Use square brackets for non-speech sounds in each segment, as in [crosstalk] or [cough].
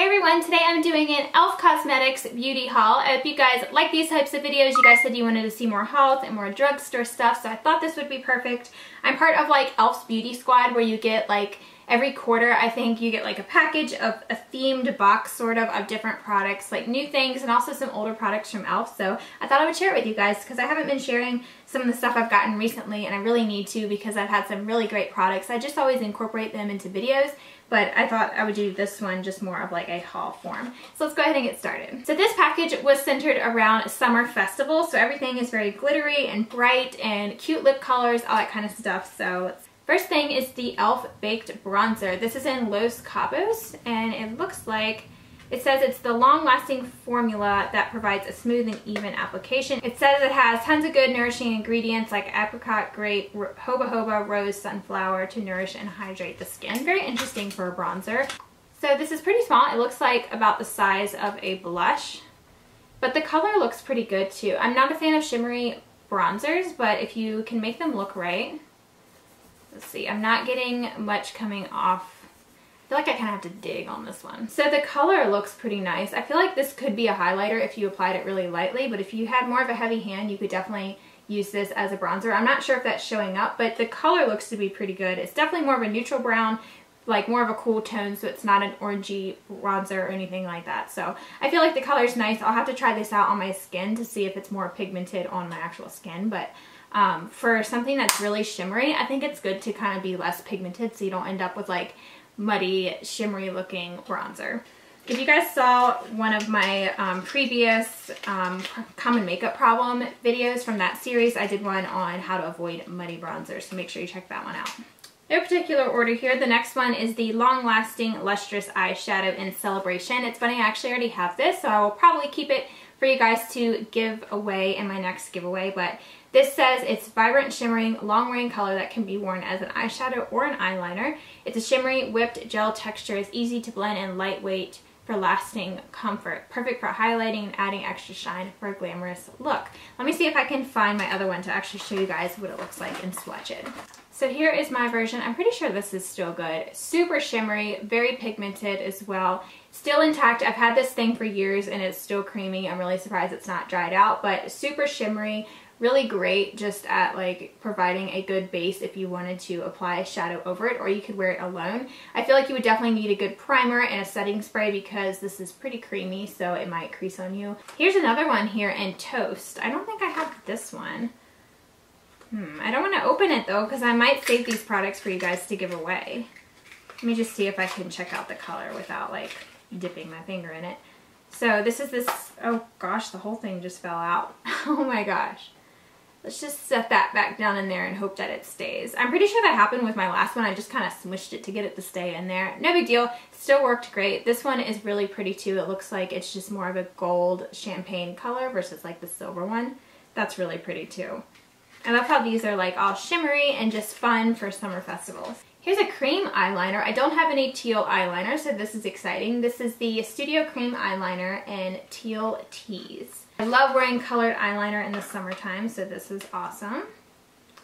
Hey everyone, today I'm doing an e.l.f. Cosmetics beauty haul. I hope you guys like these types of videos. You guys said you wanted to see more hauls and more drugstore stuff, so I thought this would be perfect. I'm part of like e.l.f.'s beauty squad where you get like every quarter I think you get like a package of a themed box sort of of different products like new things and also some older products from e.l.f. so I thought I would share it with you guys because I haven't been sharing some of the stuff I've gotten recently and I really need to because I've had some really great products. I just always incorporate them into videos but I thought I would do this one just more of like a haul form. So let's go ahead and get started. So this package was centered around Summer Festival, so everything is very glittery and bright and cute lip colors, all that kind of stuff. So First thing is the e.l.f. Baked Bronzer. This is in Los Cabos, and it looks like it says it's the long-lasting formula that provides a smooth and even application. It says it has tons of good nourishing ingredients like apricot, grape, hoba hoba, rose, sunflower to nourish and hydrate the skin. Very interesting for a bronzer. So this is pretty small. It looks like about the size of a blush, but the color looks pretty good too. I'm not a fan of shimmery bronzers, but if you can make them look right, Let's see, I'm not getting much coming off. Feel like I kind of have to dig on this one. So the color looks pretty nice. I feel like this could be a highlighter if you applied it really lightly, but if you had more of a heavy hand, you could definitely use this as a bronzer. I'm not sure if that's showing up, but the color looks to be pretty good. It's definitely more of a neutral brown, like more of a cool tone, so it's not an orangey bronzer or anything like that. So I feel like the color is nice. I'll have to try this out on my skin to see if it's more pigmented on my actual skin, but um, for something that's really shimmery, I think it's good to kind of be less pigmented so you don't end up with like muddy, shimmery looking bronzer. If you guys saw one of my um, previous um, common makeup problem videos from that series, I did one on how to avoid muddy bronzers, so make sure you check that one out. No particular order here. The next one is the Long Lasting Lustrous Eyeshadow in Celebration. It's funny, I actually already have this, so I will probably keep it for you guys to give away in my next giveaway, but this says it's vibrant, shimmering, long-wearing color that can be worn as an eyeshadow or an eyeliner. It's a shimmery, whipped gel texture, is easy to blend and lightweight for lasting comfort. Perfect for highlighting and adding extra shine for a glamorous look. Let me see if I can find my other one to actually show you guys what it looks like and swatch it. So here is my version. I'm pretty sure this is still good. Super shimmery, very pigmented as well. Still intact. I've had this thing for years and it's still creamy. I'm really surprised it's not dried out, but super shimmery, really great just at like providing a good base if you wanted to apply a shadow over it or you could wear it alone. I feel like you would definitely need a good primer and a setting spray because this is pretty creamy so it might crease on you. Here's another one here in Toast. I don't think I have this one. Hmm, I don't want to open it though because I might save these products for you guys to give away. Let me just see if I can check out the color without like dipping my finger in it. So this is this, oh gosh, the whole thing just fell out. [laughs] oh my gosh. Let's just set that back down in there and hope that it stays. I'm pretty sure that happened with my last one. I just kind of smushed it to get it to stay in there. No big deal. Still worked great. This one is really pretty too. It looks like it's just more of a gold champagne color versus like the silver one. That's really pretty too. I love how these are like all shimmery and just fun for summer festivals. Here's a cream eyeliner. I don't have any teal eyeliner, so this is exciting. This is the Studio Cream Eyeliner in Teal Tease. I love wearing colored eyeliner in the summertime, so this is awesome.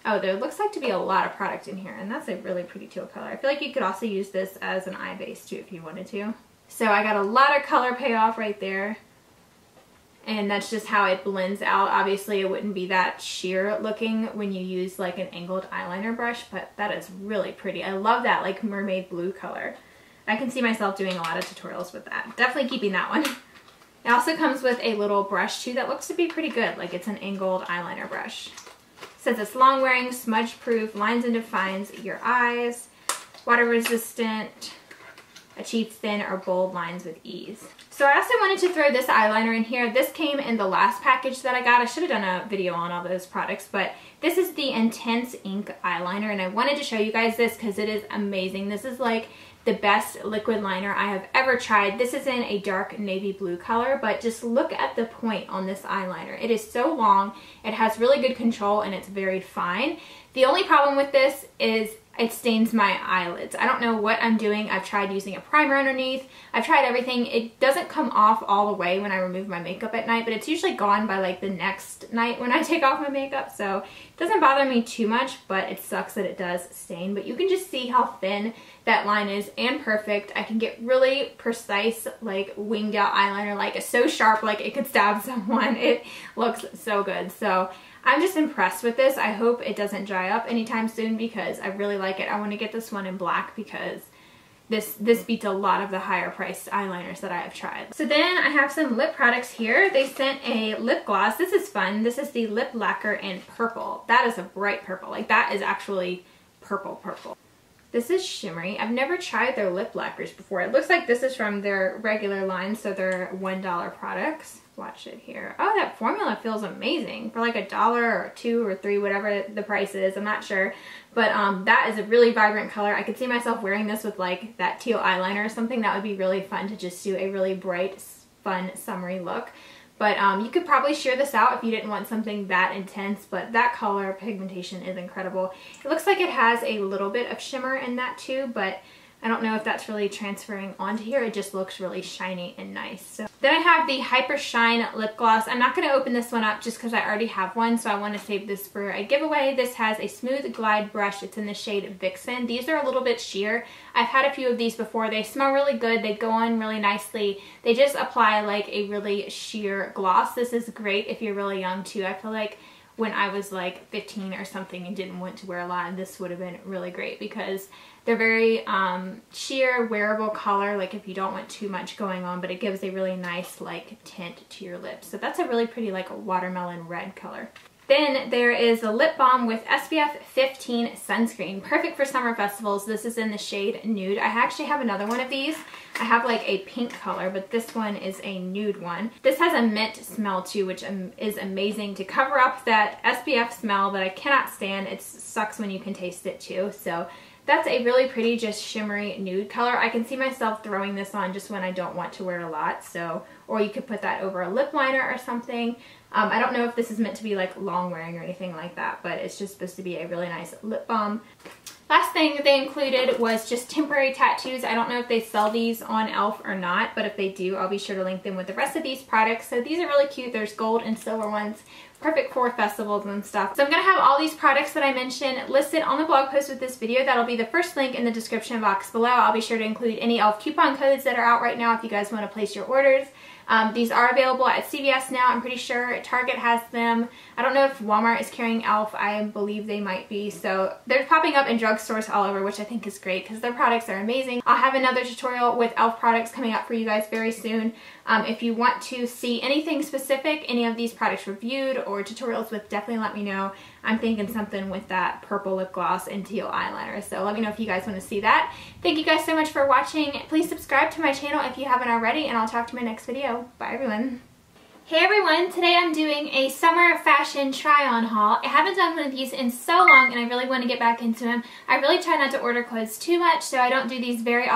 Oh, there looks like to be a lot of product in here, and that's a really pretty teal color. I feel like you could also use this as an eye base too if you wanted to. So I got a lot of color payoff right there. And that's just how it blends out. Obviously, it wouldn't be that sheer looking when you use like an angled eyeliner brush, but that is really pretty. I love that like mermaid blue color. I can see myself doing a lot of tutorials with that. Definitely keeping that one. [laughs] It also comes with a little brush too that looks to be pretty good, like it's an angled eyeliner brush. It says it's long wearing, smudge proof, lines and defines your eyes, water resistant, achieves thin or bold lines with ease. So I also wanted to throw this eyeliner in here. This came in the last package that I got. I should have done a video on all those products, but this is the Intense Ink eyeliner, and I wanted to show you guys this because it is amazing. This is like the best liquid liner I have ever tried. This is in a dark navy blue color, but just look at the point on this eyeliner. It is so long, it has really good control, and it's very fine. The only problem with this is it stains my eyelids. I don't know what I'm doing. I've tried using a primer underneath. I've tried everything. It doesn't come off all the way when I remove my makeup at night, but it's usually gone by like the next night when I [laughs] take off my makeup. So doesn't bother me too much, but it sucks that it does stain. But you can just see how thin that line is and perfect. I can get really precise like winged out eyeliner like it's so sharp like it could stab [laughs] someone. It looks so good. So I'm just impressed with this. I hope it doesn't dry up anytime soon because I really like it. I want to get this one in black because this this beats a lot of the higher priced eyeliners that I have tried. So then I have some lip products here. They sent a lip gloss. This is fun. This is the lip lacquer in purple. That is a bright purple. Like that is actually purple purple. This is shimmery. I've never tried their lip lacquers before. It looks like this is from their regular line, so they're $1 products watch it here. Oh, that formula feels amazing for like a dollar or two or three, whatever the price is. I'm not sure. But um, that is a really vibrant color. I could see myself wearing this with like that teal eyeliner or something. That would be really fun to just do a really bright, fun, summery look. But um, you could probably sheer this out if you didn't want something that intense, but that color pigmentation is incredible. It looks like it has a little bit of shimmer in that too, but I don't know if that's really transferring onto here. It just looks really shiny and nice. So then I have the Hyper Shine lip gloss. I'm not going to open this one up just because I already have one, so I want to save this for a giveaway. This has a smooth glide brush. It's in the shade Vixen. These are a little bit sheer. I've had a few of these before. They smell really good. They go on really nicely. They just apply like a really sheer gloss. This is great if you're really young too. I feel like when I was like 15 or something and didn't want to wear a lot, this would have been really great because they're very um, sheer, wearable color, like if you don't want too much going on, but it gives a really nice like tint to your lips. So that's a really pretty like watermelon red color. Then there is a lip balm with SPF 15 sunscreen. Perfect for summer festivals. This is in the shade Nude. I actually have another one of these. I have like a pink color, but this one is a nude one. This has a mint smell too, which is amazing to cover up that SPF smell that I cannot stand. It sucks when you can taste it too. So that's a really pretty, just shimmery nude color. I can see myself throwing this on just when I don't want to wear a lot. So, or you could put that over a lip liner or something. Um, I don't know if this is meant to be like long wearing or anything like that, but it's just supposed to be a really nice lip balm. Last thing they included was just temporary tattoos. I don't know if they sell these on e.l.f. or not, but if they do, I'll be sure to link them with the rest of these products. So these are really cute. There's gold and silver ones perfect for festivals and stuff. So I'm going to have all these products that I mentioned listed on the blog post with this video. That'll be the first link in the description box below. I'll be sure to include any e.l.f. coupon codes that are out right now if you guys want to place your orders. Um, these are available at CVS now, I'm pretty sure. Target has them. I don't know if Walmart is carrying e.l.f. I believe they might be. So they're popping up in drugstores all over, which I think is great because their products are amazing. I'll have another tutorial with e.l.f. products coming up for you guys very soon. Um, if you want to see anything specific, any of these products reviewed or tutorials with, definitely let me know. I'm thinking something with that purple lip gloss and teal eyeliner. So let me know if you guys want to see that. Thank you guys so much for watching. Please subscribe to my channel if you haven't already, and I'll talk to my next video. Bye, everyone. Hey everyone, today I'm doing a summer fashion try-on haul. I haven't done one of these in so long and I really want to get back into them. I really try not to order clothes too much so I don't do these very often